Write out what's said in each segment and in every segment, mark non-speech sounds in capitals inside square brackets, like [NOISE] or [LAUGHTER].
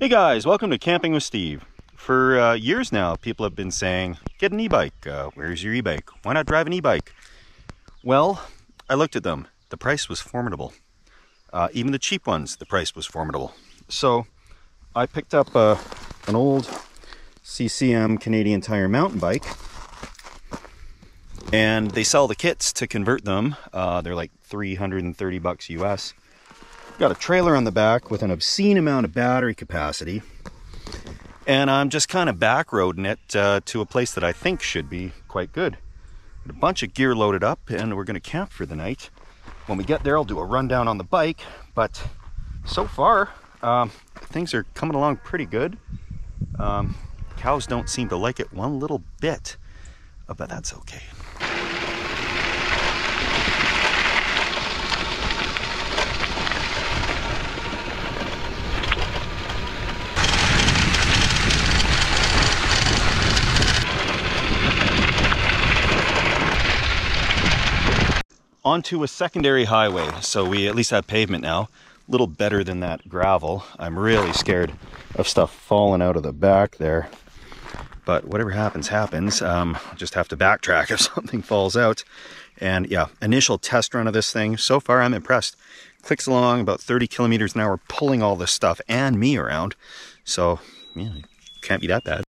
Hey guys, welcome to Camping with Steve. For uh, years now, people have been saying, get an e-bike. Uh, where's your e-bike? Why not drive an e-bike? Well, I looked at them. The price was formidable. Uh, even the cheap ones, the price was formidable. So I picked up uh, an old CCM Canadian Tire mountain bike and they sell the kits to convert them. Uh, they're like 330 bucks US. Got a trailer on the back with an obscene amount of battery capacity. And I'm just kind of backroading it uh, to a place that I think should be quite good. a bunch of gear loaded up and we're gonna camp for the night. When we get there, I'll do a rundown on the bike, but so far, um, things are coming along pretty good. Um, cows don't seem to like it one little bit, but that's okay. Onto a secondary highway. So we at least have pavement now. A little better than that gravel. I'm really scared of stuff falling out of the back there. But whatever happens, happens. Um, just have to backtrack if [LAUGHS] something falls out. And yeah, initial test run of this thing. So far, I'm impressed. Clicks along about 30 kilometers an hour, pulling all this stuff and me around. So, yeah, can't be that bad.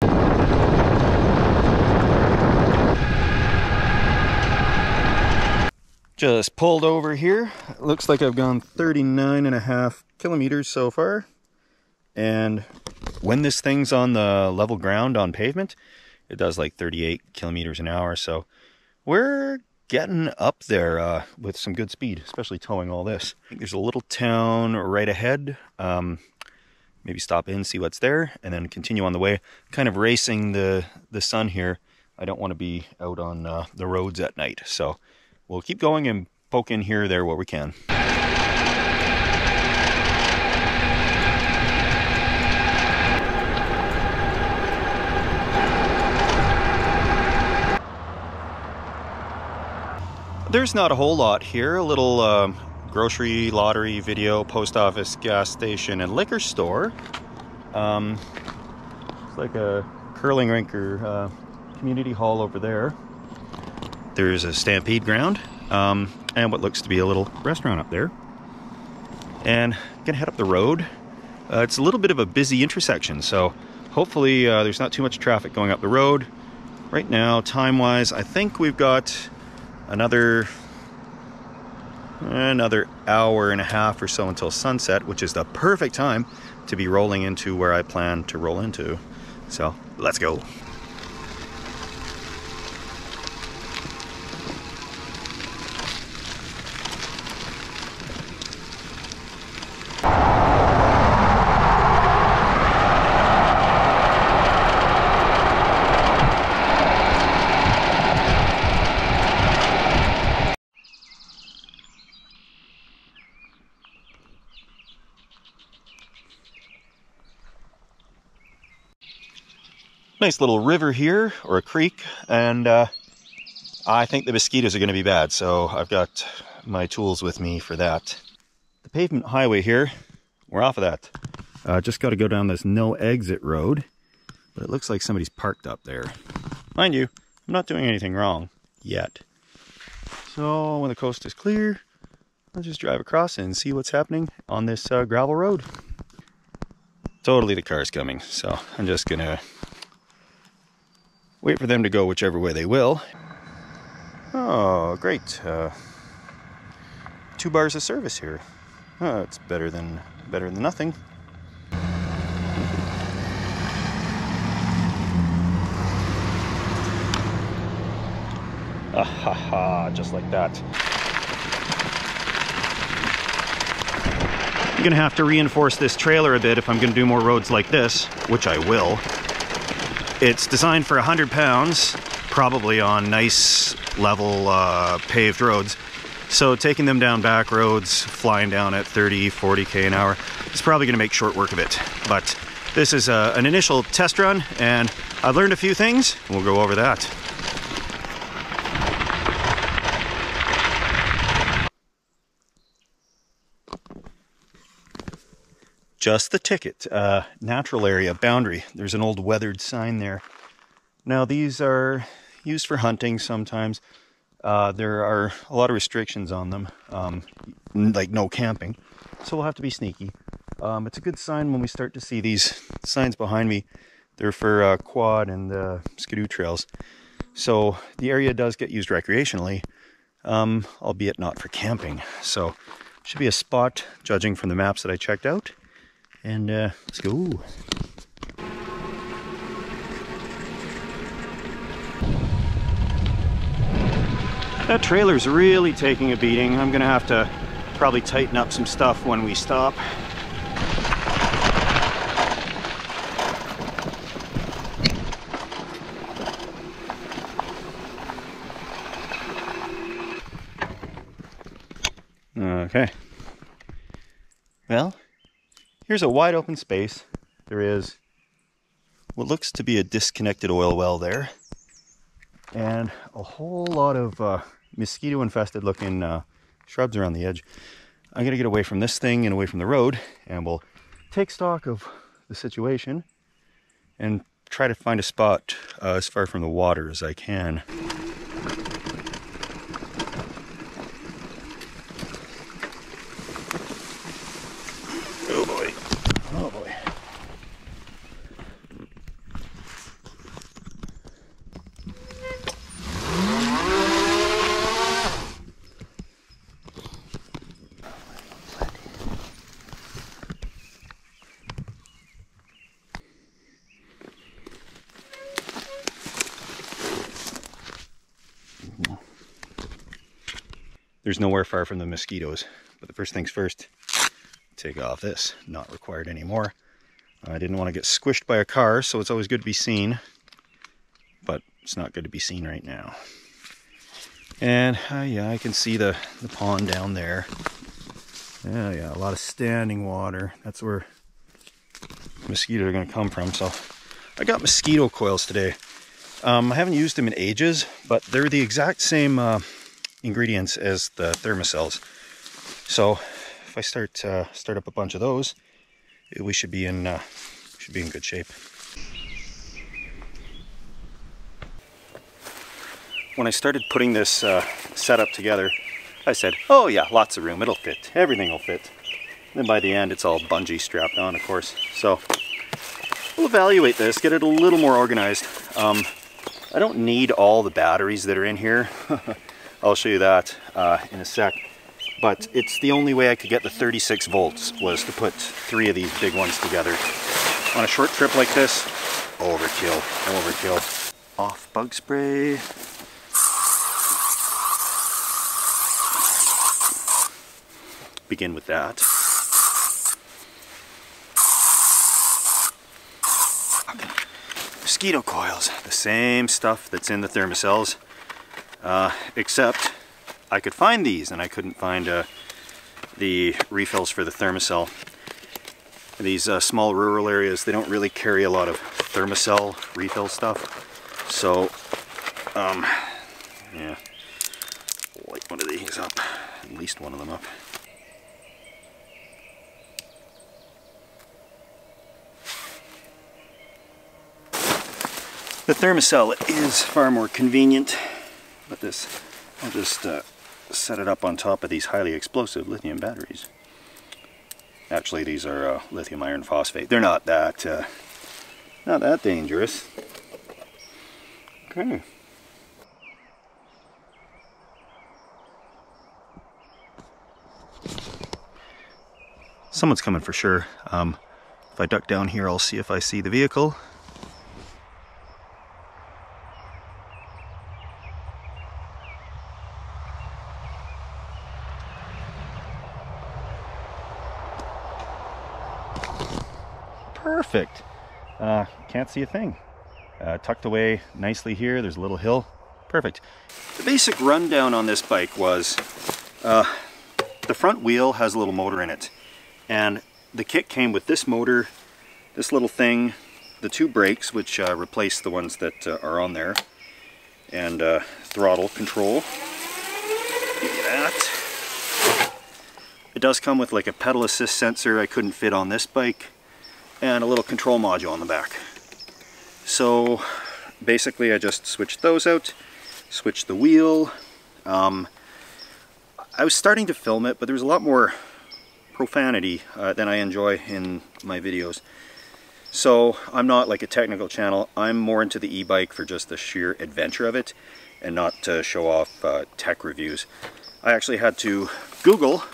Just pulled over here. looks like I've gone 39 and a half kilometers so far. And when this thing's on the level ground on pavement, it does like 38 kilometers an hour. So we're getting up there uh, with some good speed, especially towing all this. there's a little town right ahead. Um, maybe stop in, see what's there, and then continue on the way. Kind of racing the, the sun here. I don't want to be out on uh, the roads at night. So we'll keep going and poke in here there where we can. There's not a whole lot here. A little uh, grocery, lottery, video, post office, gas station, and liquor store. Um, it's like a curling rink or uh, community hall over there. There's a stampede ground um, and what looks to be a little restaurant up there. And I'm gonna head up the road. Uh, it's a little bit of a busy intersection, so hopefully uh, there's not too much traffic going up the road. Right now, time-wise, I think we've got another another hour and a half or so until sunset, which is the perfect time to be rolling into where I plan to roll into. So let's go. Nice little river here, or a creek, and uh, I think the mosquitoes are going to be bad, so I've got my tools with me for that. The pavement highway here, we're off of that. Uh, just got to go down this no exit road, but it looks like somebody's parked up there. Mind you, I'm not doing anything wrong yet. So when the coast is clear, I'll just drive across and see what's happening on this uh, gravel road. Totally the car's coming, so I'm just gonna wait for them to go whichever way they will. Oh, great. Uh, two bars of service here. Oh, it's better than better than nothing. Ah ha ha, just like that. I'm gonna have to reinforce this trailer a bit if I'm gonna do more roads like this, which I will. It's designed for 100 pounds, probably on nice, level, uh, paved roads. So taking them down back roads, flying down at 30, 40k an hour, is probably going to make short work of it. But this is uh, an initial test run, and I've learned a few things, we'll go over that. Just the ticket. Uh, natural area, boundary. There's an old weathered sign there. Now these are used for hunting sometimes. Uh, there are a lot of restrictions on them, um, like no camping. So we'll have to be sneaky. Um, it's a good sign when we start to see these signs behind me. They're for uh, quad and uh, skidoo trails. So the area does get used recreationally, um, albeit not for camping. So should be a spot, judging from the maps that I checked out. And uh, let's go. That trailer's really taking a beating. I'm gonna have to probably tighten up some stuff when we stop. Okay. Well, here's a wide open space. There is what looks to be a disconnected oil well there. And a whole lot of uh, mosquito infested looking uh, shrubs around the edge. I'm gonna get away from this thing and away from the road and we'll take stock of the situation and try to find a spot uh, as far from the water as I can. There's nowhere far from the mosquitoes. But the first things first, take off this. Not required anymore. I didn't want to get squished by a car, so it's always good to be seen. But it's not good to be seen right now. And uh, yeah, I can see the, the pond down there. Yeah, yeah, a lot of standing water. That's where mosquitoes are going to come from. So I got mosquito coils today. Um, I haven't used them in ages, but they're the exact same uh, ingredients as the Thermacells. So if I start uh, start up a bunch of those, we should be in uh, should be in good shape. When I started putting this uh, setup together, I said, "Oh yeah, lots of room. It'll fit. Everything will fit." And then by the end, it's all bungee strapped on, of course. So we'll evaluate this, get it a little more organized. Um, I don't need all the batteries that are in here. [LAUGHS] I'll show you that uh, in a sec. But it's the only way I could get the 36 volts was to put three of these big ones together. On a short trip like this, overkill, overkill. Off bug spray. Begin with that. Mosquito coils, the same stuff that's in the Thermacells. Uh, except I could find these and I couldn't find uh, the refills for the Thermacell. These uh, small rural areas, they don't really carry a lot of Thermacell refill stuff. So, um, yeah, light one of these up, at least one of them up. The Thermacell is far more convenient but this, I'll just uh, set it up on top of these highly explosive lithium batteries. Actually, these are uh, lithium iron phosphate. They're not that, uh, not that dangerous. Okay. Someone's coming for sure. Um, if I duck down here, I'll see if I see the vehicle. perfect. Uh, can't see a thing. Uh, tucked away nicely here. There's a little hill. Perfect. The basic rundown on this bike was uh, the front wheel has a little motor in it. And the kit came with this motor, this little thing, the two brakes, which uh, replace the ones that uh, are on there, and uh, throttle control. That. It does come with like a pedal assist sensor I couldn't fit on this bike and a little control module on the back. So basically I just switched those out, switched the wheel. Um, I was starting to film it, but there was a lot more profanity uh, than I enjoy in my videos. So I'm not like a technical channel. I'm more into the e-bike for just the sheer adventure of it and not to show off uh, tech reviews. I actually had to Google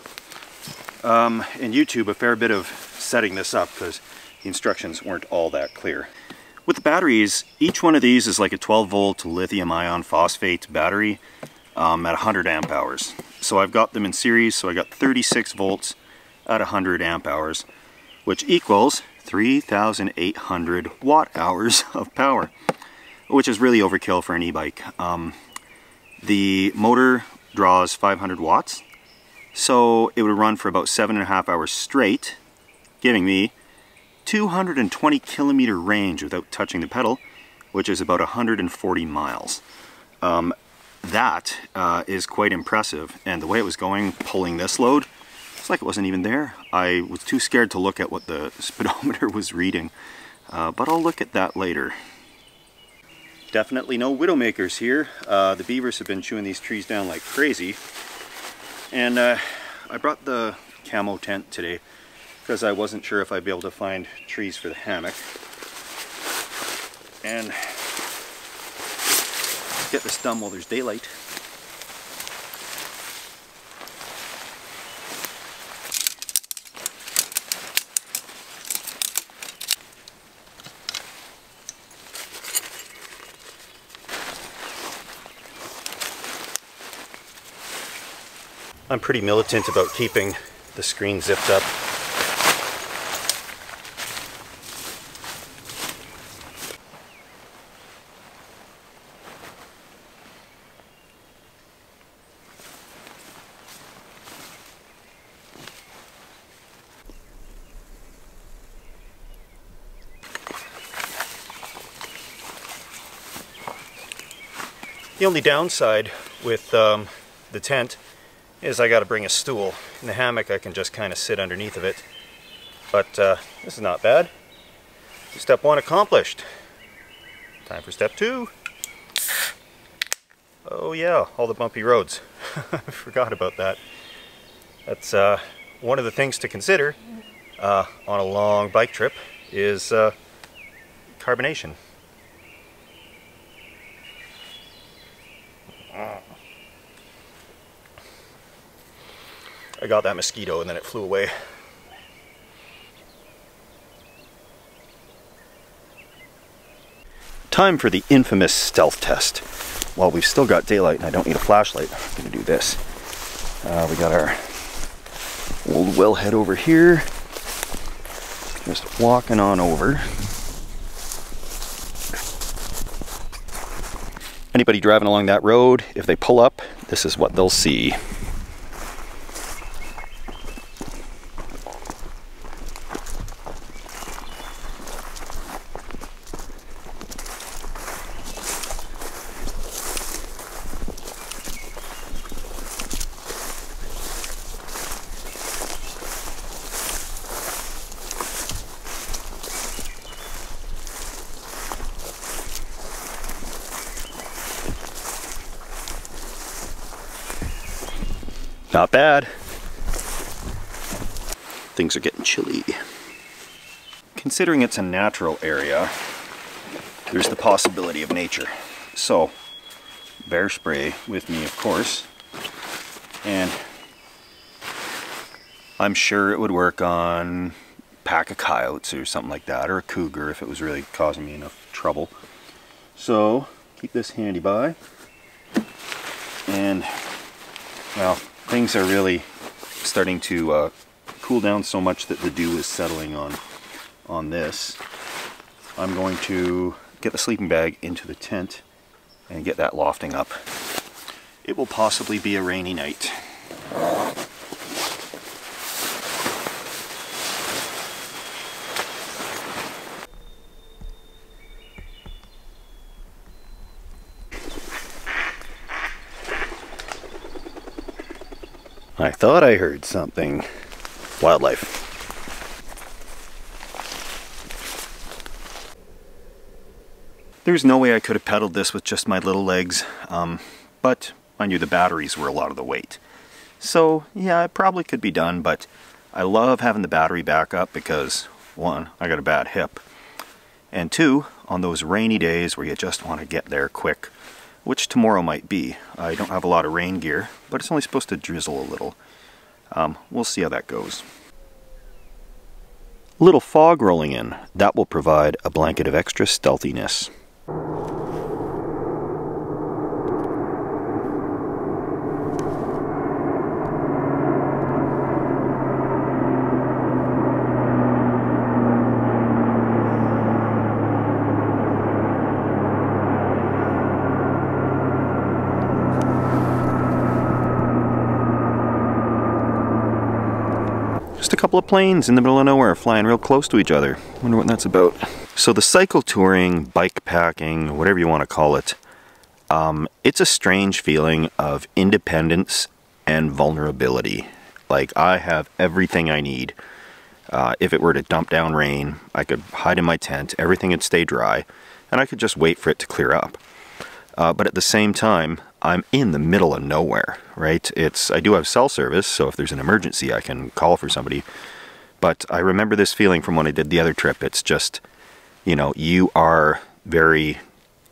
um, and YouTube a fair bit of setting this up because the instructions weren't all that clear. With the batteries, each one of these is like a 12 volt lithium iron phosphate battery um, at 100 amp hours. So I've got them in series, so I got 36 volts at 100 amp hours, which equals 3,800 watt hours [LAUGHS] of power, which is really overkill for an e-bike. Um, the motor draws 500 watts, so it would run for about seven and a half hours straight, giving me 220 kilometer range without touching the pedal, which is about 140 miles. Um, that uh, is quite impressive, and the way it was going, pulling this load, it's like it wasn't even there. I was too scared to look at what the [LAUGHS] speedometer was reading, uh, but I'll look at that later. Definitely no widowmakers here. Uh, the beavers have been chewing these trees down like crazy. And uh, I brought the camo tent today because I wasn't sure if I'd be able to find trees for the hammock. And get this done while there's daylight. I'm pretty militant about keeping the screen zipped up. The only downside with um, the tent is I got to bring a stool. In the hammock I can just kind of sit underneath of it. But uh, this is not bad. Step one accomplished. Time for step two. Oh yeah, all the bumpy roads. I [LAUGHS] forgot about that. That's uh, one of the things to consider uh, on a long bike trip is uh, carbonation. I got that mosquito and then it flew away. Time for the infamous stealth test. While we've still got daylight and I don't need a flashlight, I'm gonna do this. Uh, we got our old wellhead over here. Just walking on over. Anybody driving along that road, if they pull up, this is what they'll see. Not bad. Things are getting chilly. Considering it's a natural area, there's the possibility of nature. So, bear spray with me, of course. And I'm sure it would work on pack of coyotes or something like that, or a cougar if it was really causing me enough trouble. So, keep this handy by. And, well, things are really starting to uh, cool down so much that the dew is settling on on this. I'm going to get the sleeping bag into the tent and get that lofting up. It will possibly be a rainy night. Thought I heard something. Wildlife. There's no way I could have pedaled this with just my little legs, um, but I knew the batteries were a lot of the weight. So yeah, it probably could be done, but I love having the battery backup because one, I got a bad hip, and two, on those rainy days where you just want to get there quick, which tomorrow might be. I don't have a lot of rain gear, but it's only supposed to drizzle a little. Um, we'll see how that goes. Little fog rolling in. That will provide a blanket of extra stealthiness. Couple of planes in the middle of nowhere flying real close to each other. Wonder what that's about. So the cycle touring, bike packing, whatever you want to call it, um, it's a strange feeling of independence and vulnerability. Like I have everything I need. Uh, if it were to dump down rain, I could hide in my tent, everything would stay dry, and I could just wait for it to clear up. Uh, but at the same time, I'm in the middle of nowhere, right? It's I do have cell service, so if there's an emergency, I can call for somebody. But I remember this feeling from when I did the other trip. It's just, you know, you are very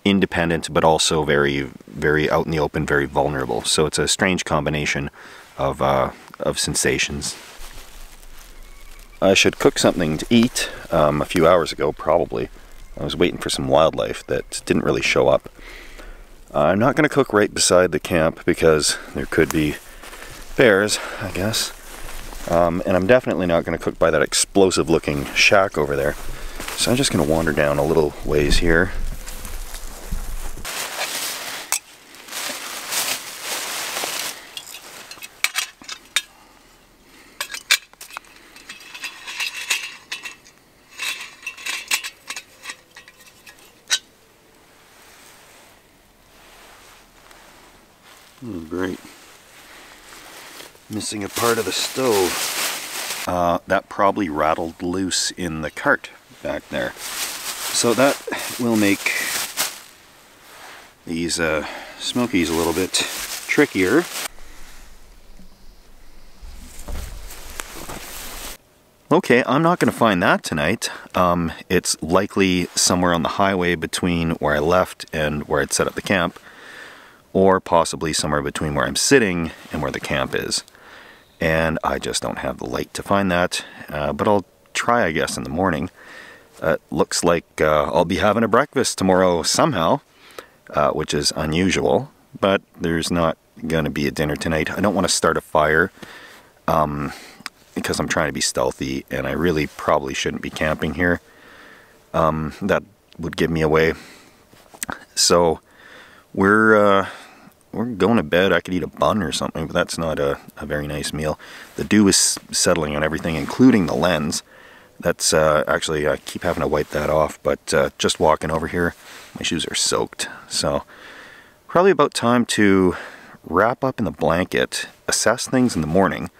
independent, but also very, very out in the open, very vulnerable. So it's a strange combination of uh, of sensations. I should cook something to eat. Um, a few hours ago, probably, I was waiting for some wildlife that didn't really show up. I'm not going to cook right beside the camp because there could be bears, I guess. Um, and I'm definitely not going to cook by that explosive looking shack over there. So I'm just going to wander down a little ways here. Missing a part of the stove. Uh, that probably rattled loose in the cart back there. So that will make these uh, smokies a little bit trickier. Okay, I'm not going to find that tonight. Um, it's likely somewhere on the highway between where I left and where I'd set up the camp or possibly somewhere between where I'm sitting and where the camp is. And I just don't have the light to find that, uh, but I'll try, I guess, in the morning. Uh, looks like uh, I'll be having a breakfast tomorrow somehow, uh, which is unusual, but there's not going to be a dinner tonight. I don't want to start a fire um, because I'm trying to be stealthy, and I really probably shouldn't be camping here. Um, that would give me away. So we're uh, we're going to bed. I could eat a bun or something, but that's not a, a very nice meal. The dew is settling on everything, including the lens. That's uh, actually, I keep having to wipe that off, but uh, just walking over here, my shoes are soaked. So, probably about time to wrap up in the blanket, assess things in the morning,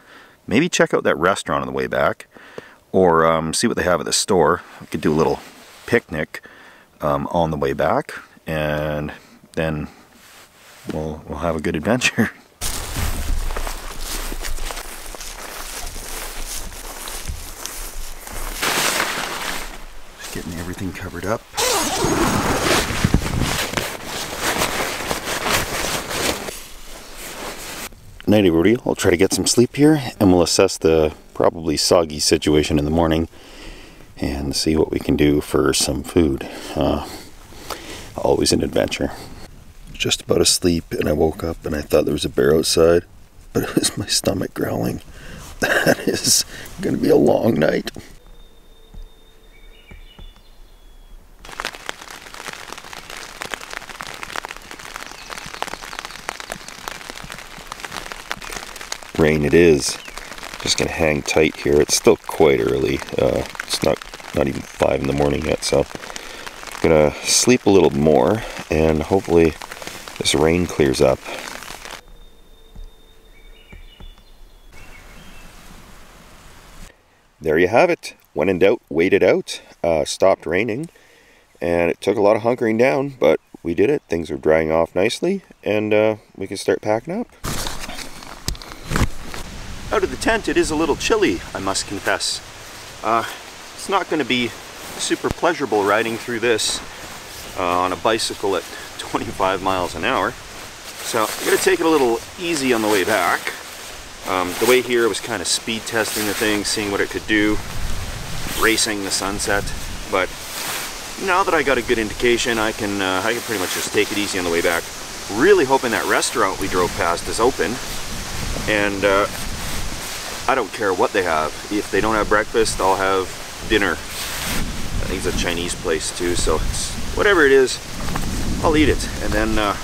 maybe check out that restaurant on the way back, or um, see what they have at the store. We could do a little picnic um, on the way back, and then we'll, we'll have a good adventure. [LAUGHS] Just getting everything covered up. Night everybody, I'll try to get some sleep here and we'll assess the probably soggy situation in the morning and see what we can do for some food. Uh, always an adventure just about asleep and I woke up and I thought there was a bear outside, but it was my stomach growling. [LAUGHS] That is going to be a long night. Rain it is. Just gonna hang tight here. It's still quite early. Uh, it's not not even five in the morning yet, so I'm gonna sleep a little more and hopefully this rain clears up. there you have it. When in doubt, wait it out. Uh, stopped raining, and it took a lot of hunkering down, but we did it. Things are drying off nicely, and uh, we can start packing up. Out of the tent, it is a little chilly, I must confess. Uh, it's not going to be super pleasurable riding through this uh, on a bicycle at 25 miles an hour. So I'm going to take it a little easy on the way back. Um, the way here was kind of speed testing the thing, seeing what it could do, racing the sunset. But now that I got a good indication, I can uh, I can pretty much just take it easy on the way back. Really hoping that restaurant we drove past is open, and uh, I don't care what they have. If they don't have breakfast, I'll have dinner. I think it's a Chinese place too, so whatever it is, I'll eat it, and then. Uh,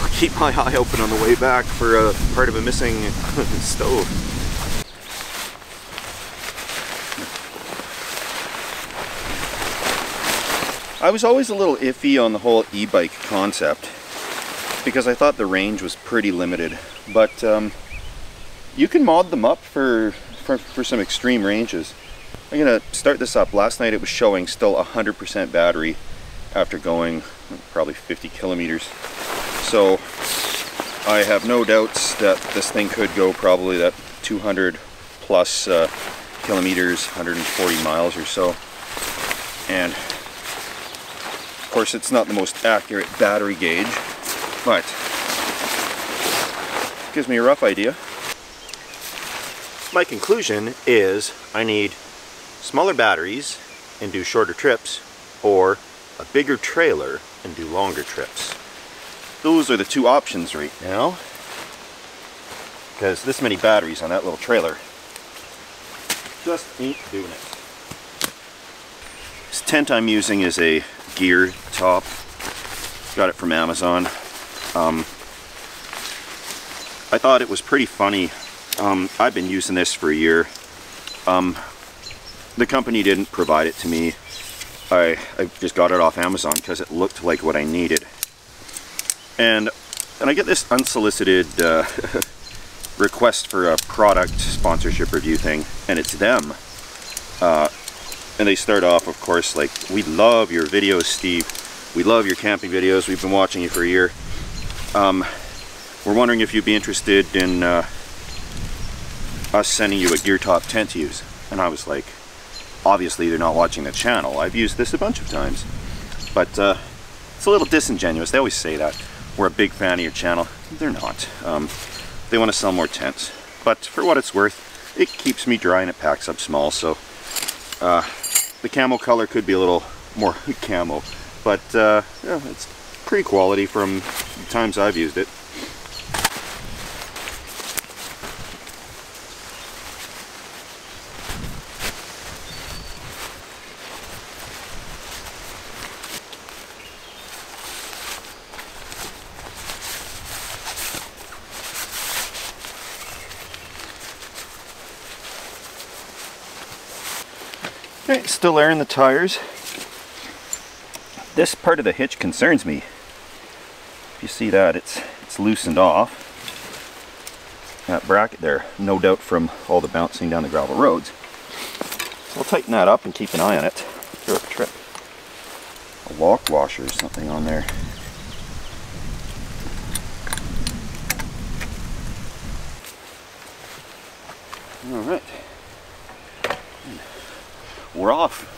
I'll keep my eye open on the way back for a part of a missing [LAUGHS] stove. I was always a little iffy on the whole e-bike concept because I thought the range was pretty limited, but um, you can mod them up for, for, for some extreme ranges. I'm gonna start this up. Last night it was showing still 100% battery after going probably 50 kilometers. So I have no doubts that this thing could go probably that 200 plus uh, kilometers, 140 miles or so. And of course it's not the most accurate battery gauge, but gives me a rough idea. My conclusion is I need smaller batteries and do shorter trips or a bigger trailer and do longer trips those are the two options right now. Because this many batteries on that little trailer just ain't doing it. This tent I'm using is a gear top. Got it from Amazon. Um, I thought it was pretty funny. Um, I've been using this for a year. Um, the company didn't provide it to me. I, I just got it off Amazon because it looked like what I needed. And, and I get this unsolicited uh, [LAUGHS] request for a product sponsorship review thing, and it's them. Uh, and they start off, of course, like, we love your videos, Steve. We love your camping videos. We've been watching you for a year. Um, we're wondering if you'd be interested in uh, us sending you a Geertop tent to use. And I was like, obviously they're not watching the channel. I've used this a bunch of times. But uh, it's a little disingenuous. They always say that we're a big fan of your channel. They're not. Um, they want to sell more tents. But for what it's worth, it keeps me dry and it packs up small. So uh, the camo color could be a little more [LAUGHS] camo. But uh, yeah, it's pretty quality from the times I've used it. Okay, still air in the tires. This part of the hitch concerns me. If you see that, it's it's loosened off. That bracket there, no doubt from all the bouncing down the gravel roads. So I'll tighten that up and keep an eye on it throughout the trip. A lock washer or something on there. All right we're off.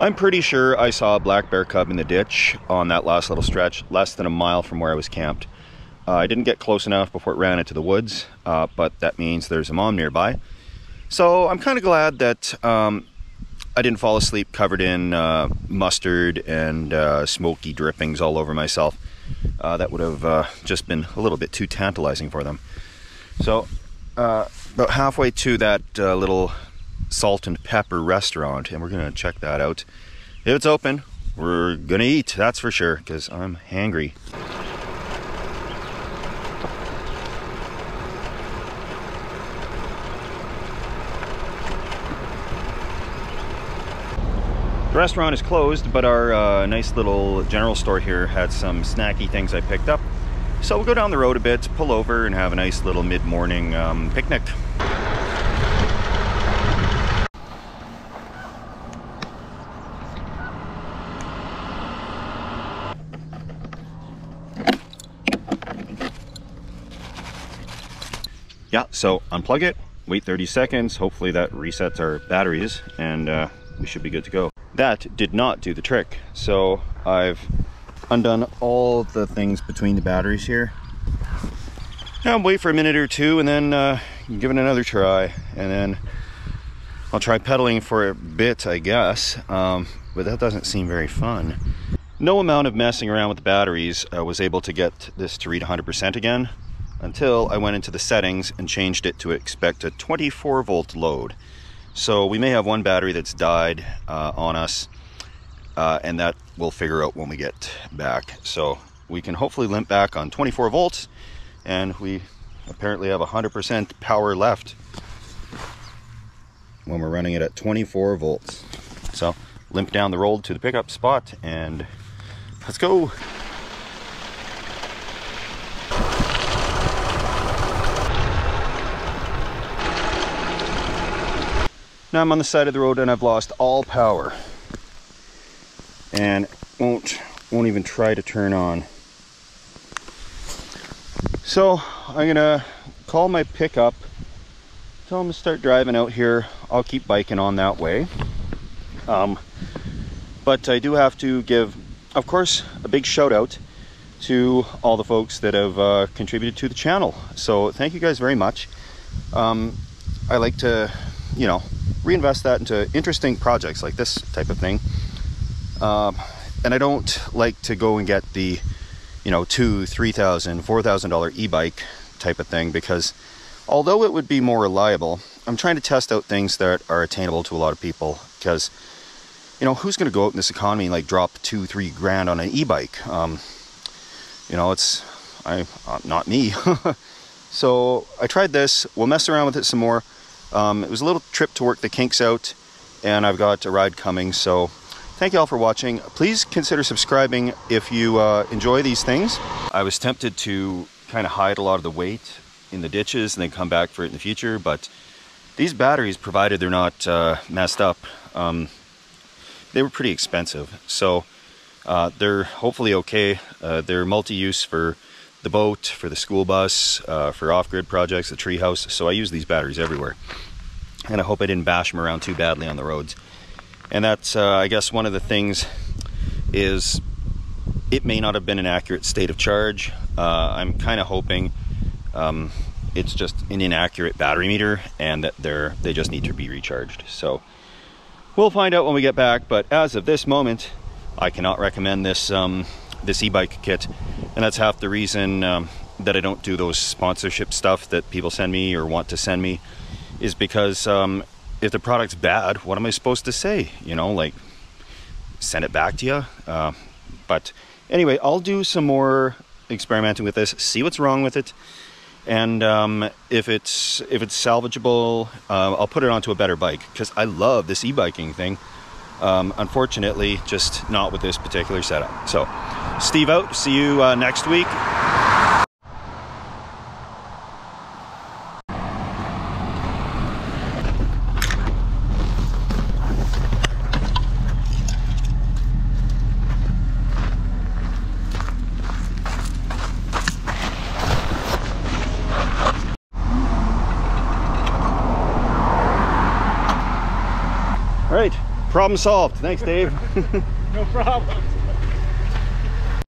I'm pretty sure I saw a black bear cub in the ditch on that last little stretch, less than a mile from where I was camped. Uh, I didn't get close enough before it ran into the woods, uh, but that means there's a mom nearby. So I'm kind of glad that um, I didn't fall asleep covered in uh, mustard and uh, smoky drippings all over myself. Uh, that would have uh, just been a little bit too tantalizing for them. So, uh, about halfway to that uh, little salt and pepper restaurant, and we're gonna check that out. If it's open, we're gonna eat, that's for sure, because I'm hangry. Restaurant is closed, but our uh, nice little general store here had some snacky things I picked up. So we'll go down the road a bit, pull over, and have a nice little mid-morning um, picnic. Yeah, so unplug it, wait 30 seconds, hopefully that resets our batteries, and uh, we should be good to go. That did not do the trick, so I've undone all the things between the batteries here. Now wait for a minute or two and then uh, give it another try and then I'll try pedaling for a bit I guess um, but that doesn't seem very fun. No amount of messing around with the batteries uh, was able to get this to read 100% again until I went into the settings and changed it to expect a 24 volt load. So we may have one battery that's died uh, on us uh, and that we'll figure out when we get back. So we can hopefully limp back on 24 volts and we apparently have 100% power left when we're running it at 24 volts. So limp down the road to the pickup spot and let's go. Now I'm on the side of the road and I've lost all power and won't won't even try to turn on. So I'm gonna call my pickup, tell them to start driving out here. I'll keep biking on that way. Um, but I do have to give, of course, a big shout out to all the folks that have uh, contributed to the channel. So thank you guys very much. Um, I like to, you know, reinvest that into interesting projects like this type of thing. Um, and I don't like to go and get the, you know, two, three thousand, four thousand dollar e-bike type of thing because although it would be more reliable, I'm trying to test out things that are attainable to a lot of people because, you know, who's going to go out in this economy and like drop two, three grand on an e-bike? Um, you know, it's I uh, not me. [LAUGHS] so I tried this. We'll mess around with it some more. Um, it was a little trip to work the kinks out, and I've got a ride coming. So Thank you all for watching. Please consider subscribing if you uh, enjoy these things. I was tempted to kind of hide a lot of the weight in the ditches and then come back for it in the future, but these batteries, provided they're not uh, messed up, um, they were pretty expensive. So uh, they're hopefully okay. Uh, they're multi-use for the boat, for the school bus, uh, for off-grid projects, the treehouse. So I use these batteries everywhere. And I hope I didn't bash them around too badly on the roads and that's uh, I guess one of the things is it may not have been an accurate state of charge. Uh, I'm kind of hoping um, it's just an inaccurate battery meter and that they're they just need to be recharged. So we'll find out when we get back. But as of this moment, I cannot recommend this um, this e-bike kit, and that's half the reason um, that I don't do those sponsorship stuff that people send me or want to send me, is because um, if the product's bad, what am I supposed to say? You know, like send it back to you. Uh, but anyway, I'll do some more experimenting with this, see what's wrong with it, and um, if it's if it's salvageable, uh, I'll put it onto a better bike because I love this e-biking thing. Um, unfortunately, just not with this particular setup. So, Steve out. See you uh, next week. Problem solved. Thanks, Dave. [LAUGHS] no problem.